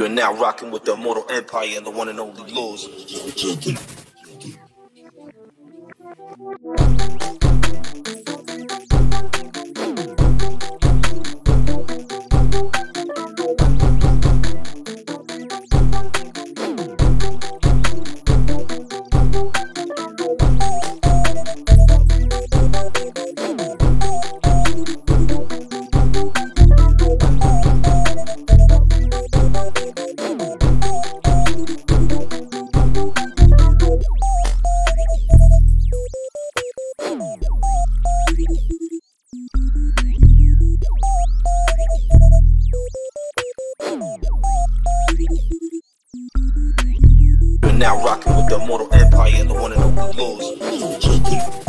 You're now rocking with the Immortal Empire and the one and only Laws. Now rocking with the Mortal Empire and the one and only Laws.